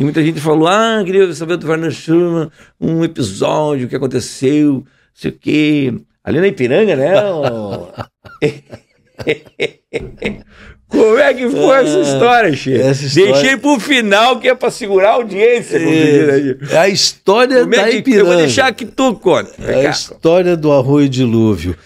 E muita gente falou: ah, queria saber do Fernando Schurman, um episódio, o que aconteceu, não sei o quê. Ali na Ipiranga, né? Como é que foi essa Ah, história, Che? história- Deixei pro final, que é pra segurar a audiência. aí. É a história Como da é que, eu Ipiranga. vou deixar que tu conta. É a história do arroio dilúvio.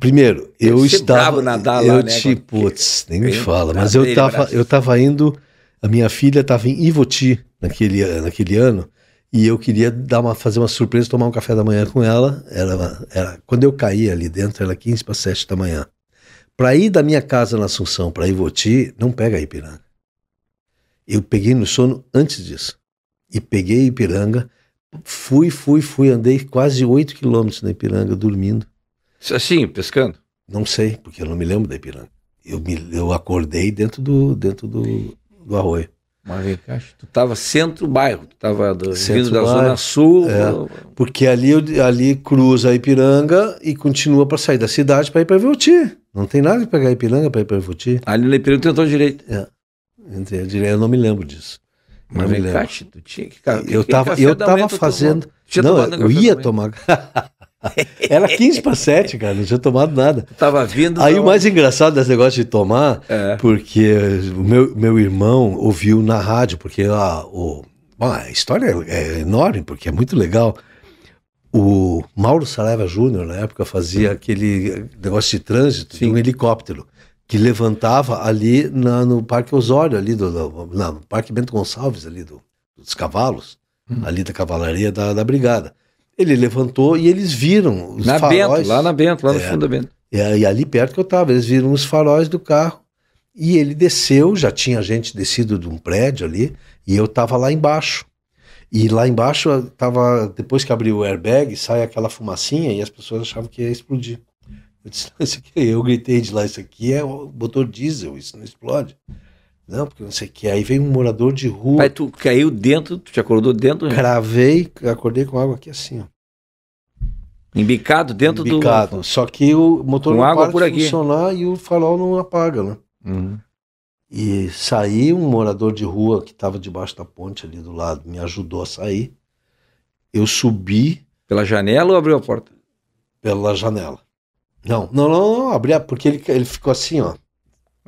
Primeiro, eu estava. nadar eu lá, né, te, quando- putz, nem me fala. Mas eu tava, eu tava indo. A minha filha estava em Ivoti naquele, naquele ano. E eu queria dar uma, fazer uma surpresa, tomar um café da manhã com ela. Era, era, quando eu caí ali dentro, era 15 para 7 da manhã. Para ir da minha casa na Assunção para Ivoti, não pega a Ipiranga. Eu peguei no sono antes disso. E peguei a Ipiranga, fui, fui, fui, andei quase 8 quilômetros na Ipiranga dormindo. Assim, pescando. Não sei, porque eu não me lembro da Ipiranga. Eu, me, eu acordei dentro do, dentro do, do arroio. Mas vem cá, tu tava centro-bairro, tu tava do, Centro vindo da. Zona Sul. É. Porque ali, ali cruza a Ipiranga e continua para sair da cidade para ir para Ivoti. Não tem nada de pegar a Ipiranga para ir para Ivoti. Ali na Ipiranga tu entrou direito. Entende? Eu não me lembro disso. Não Mas me vem lembro. cá, Chi, tu tinha que... Eu que tava, café eu tava fazendo. não, eu ia tomar. Era 15 para 7, cara, não tinha tomado nada. Tava vindo... Aí da- o mais engraçado desse negócio de tomar, É. porque o meu, meu irmão ouviu na rádio, porque a, o, bom, a história é, enorme, porque é muito legal. O Mauro Saraiva Júnior, na época, fazia aquele negócio de trânsito de Sim. um helicóptero que levantava ali na- no Parque Osório, ali do, do- não, no Parque Bento Gonçalves, ali do- dos cavalos, Hum. ali da cavalaria da, da brigada. Ele levantou e eles viram os Na faróis. Bento, lá na Bento, lá no É. fundo da Bento. E aí, ali perto que eu estava, eles viram os faróis do carro e ele desceu, já tinha gente descido de um prédio ali, e eu estava lá embaixo. E lá embaixo tava, depois que abriu o airbag, sai aquela fumacinha e as pessoas achavam que ia explodir. Eu disse, "Não, isso aqui, eu gritei de lá, isso aqui é o motor diesel, isso não explode. Não, porque não sei o que. Aí veio um morador de rua, Pai, tu caiu dentro, tu te acordou dentro, né? cravei, acordei com água aqui assim, ó. embicado dentro Bicado. Só que o motor Com não água para por de aqui. funcionar e o farol não apaga, né? do... Uhum. E saí, um morador de rua que estava debaixo da ponte ali do lado me ajudou a sair. Eu subi Pela janela ou abriu a porta? pela janela. Não, não, não, não abri, a- porque ele, ele ficou assim, ó.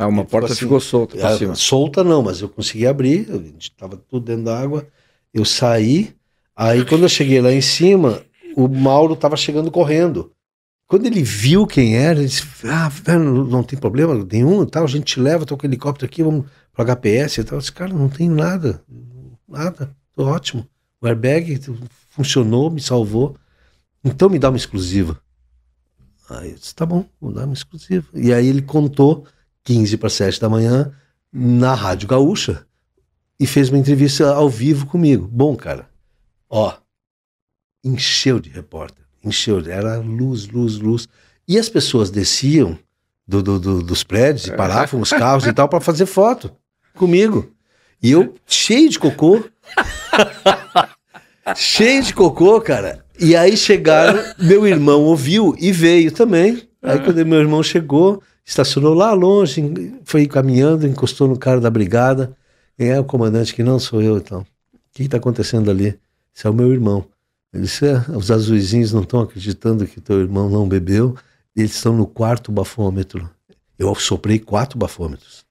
Ah, uma porta assim. ficou solta pra Ah, cima. Solta não, mas eu consegui abrir, a gente tava tudo dentro da água. Eu saí, aí quando eu cheguei lá em cima, o Mauro tava chegando correndo. Quando ele viu quem era, ele disse: Ah, não- tem problema nenhum, tal, a gente te leva, tô com o helicóptero aqui, vamos pro HPS e tal. Eu disse, cara, não tem nada, nada, tô ótimo. O airbag funcionou, me salvou. Então me dá uma exclusiva. Aí eu disse, tá bom, vou dar uma exclusiva. E aí ele contou 15 para 7 da manhã na Rádio Gaúcha e fez uma entrevista ao vivo comigo. Bom, cara, ó, encheu de repórter, encheu, era luz, luz, luz. E as pessoas desciam do, do- do- dos prédios e paravam os carros e tal para fazer foto comigo. E eu cheio de cocô. cheio de cocô, cara. E aí chegaram, meu irmão ouviu e veio também. Aí quando meu irmão chegou, estacionou lá longe, foi caminhando, encostou no cara da brigada. Quem é o comandante que não sou eu, então? O que está acontecendo ali? Esse é o meu irmão. Ele disse, "É, os azuizinhos não estão acreditando que teu irmão não bebeu, eles estão no quarto bafômetro. Eu soprei quatro bafômetros.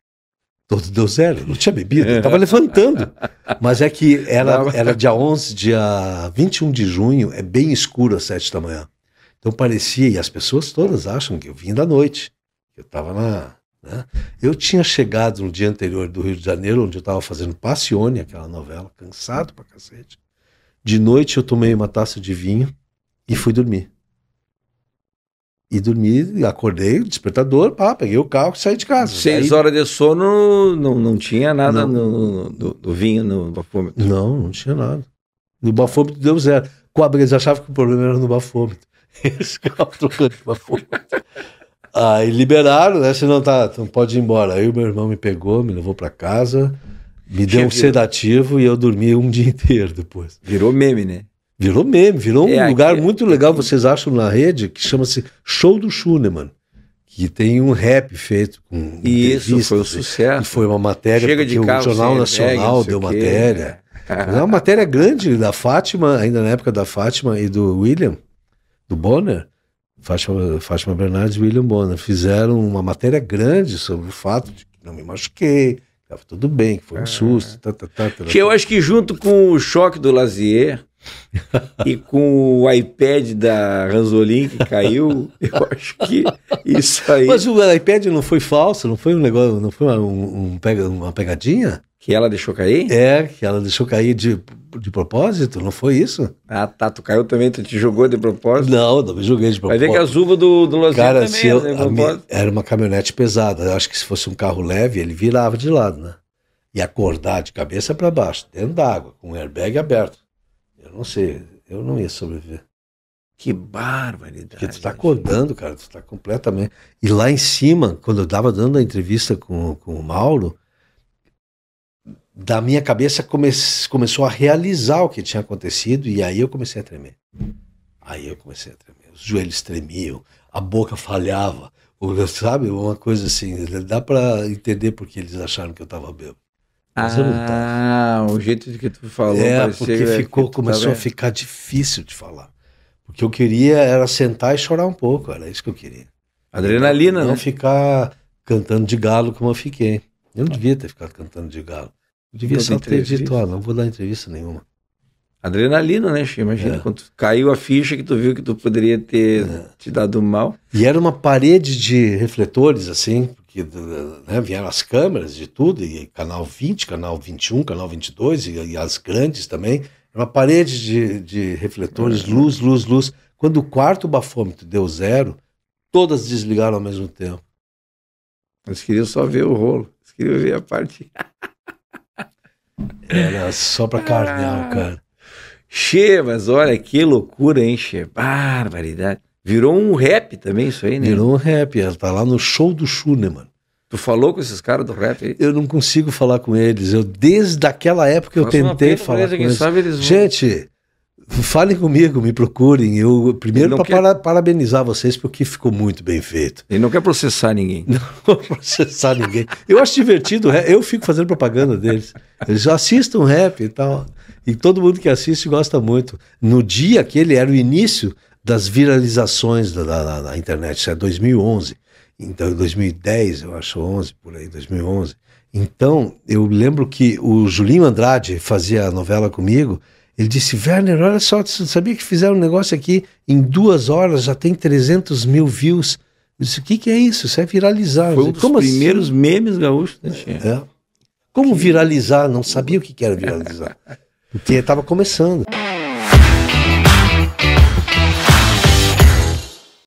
Todo deu zero, não tinha bebido, eu tava levantando. Mas é que era, era dia 11, dia 21 de junho, é bem escuro às sete da manhã. Então parecia, e as pessoas todas acham que eu vim da noite. Eu estava na. Né? Eu tinha chegado no dia anterior do Rio de Janeiro, onde eu estava fazendo Passione, aquela novela, cansado pra cacete. De noite eu tomei uma taça de vinho e fui dormir. E dormi, acordei, despertador, pá, peguei o carro e saí de casa. Seis horas de sono, não, não tinha nada Não. no, no- do, do vinho no bafômetro. Não, não tinha nada. No bafômetro deu zero. Com a- Eles achavam que o problema era no bafômetro. Eles ficavam trocando de bafômetro. Aí liberaram, né? Senão tá, então pode ir embora. Aí o meu irmão me pegou, me levou pra casa, me deu um sedativo e eu dormi um dia inteiro depois. Virou meme, né? Virou meme, virou um É, aqui- lugar muito legal, vocês acham na rede, que chama-se Show do Schunemann. Que tem um rap feito com E isso foi um entrevistas, e sucesso. foi uma matéria, Chega de o carro Jornal sem Nacional não deu o matéria. É uma matéria grande da Fátima, ainda na época da Fátima e do William, do Bonner. Fátima, Fátima Bernardes e William Bonner fizeram uma matéria grande sobre o fato de que não me machuquei, estava tudo bem, que foi um susto. Tá, tá, tá, tá, Que eu acho que junto com o choque do Lazier e com o iPad da Ranzolin que caiu, eu acho que isso aí. Mas o iPad não foi falso, não foi um negócio, não foi uma, um, um pega, uma pegadinha? Que ela deixou cair? É, que ela deixou cair de, de propósito, não foi isso? Ah, tá. Tu caiu também, tu te jogou de propósito? Não, não me joguei de Vai propósito. ver que as uvas do, do Lazier Cara, também se eu- né, de a minha- era uma caminhonete pesada. Eu acho que se fosse um carro leve, ele virava de lado, né? E acordar de cabeça para baixo, dentro d'água, com o airbag aberto. Eu não sei, eu não ia sobreviver. Que barbaridade. Porque tu tá acordando, cara, tu tá completamente. E lá em cima, quando eu tava dando a entrevista com, com o Mauro, da minha cabeça come, começou a realizar o que tinha acontecido e aí eu comecei a tremer. Aí eu comecei a tremer. Os joelhos tremiam, a boca falhava, o- sabe? Uma coisa assim. Dá pra entender porque eles acharam que eu tava bêbado. Mas eu não tava. Ah, o jeito de que tu falou. É, porque que ficou, começou tava- a ficar difícil de falar. Porque eu queria era sentar e chorar um pouco, era isso que eu queria. Adrenalina, não né? ficar cantando de galo como eu fiquei. Eu não devia ter ficado cantando de galo. Devia só ter dito, ó, não vou dar entrevista nenhuma. Adrenalina, né, Chico? Imagina É. quando caiu a ficha que tu viu que tu poderia ter te dado mal. E era uma parede de refletores, assim, porque né, vieram as câmeras de tudo, e canal 20, canal 21, canal 22, e, e as grandes também. Era uma parede de, de refletores, luz, luz, luz. Quando o quarto bafômetro deu zero, todas desligaram ao mesmo tempo. Eles queriam só ver o rolo. Eles queriam ver a parte. Era só pra carneal, cara. Che, mas olha que loucura, hein, Che? Barbaridade. Virou um rap também isso aí, né? Virou um rap, ela tá lá no show do Schunemann. Tu falou com esses caras do rap aí? Eu não consigo falar com eles. Eu desde aquela época eu um tentei falar eles, com eles. sabe eles vão- Gente, falem comigo, me procurem. Eu primeiro Ele para quer- parabenizar vocês porque ficou muito bem feito. Ele não quer processar ninguém. Não vou processar ninguém. Eu acho divertido, eu fico fazendo propaganda deles. Eles assistam rap e tal. E todo mundo que assiste gosta muito. No dia aquele era o início das viralizações da, da- da internet, isso é 2011. Então, 2010, eu acho, 11, por aí, 2011. Então, eu lembro que o Julinho Andrade fazia a novela comigo. Ele disse: Werner, olha só, você sabia que fizeram um negócio aqui em duas horas, já tem 300 mil views. Eu disse: o que, que é isso? Isso é viralizar. Foi um dos Como assim? primeiros memes gaúchos, né, Che? É. Como viralizar? Não sabia o que que era viralizar. Porque estava começando.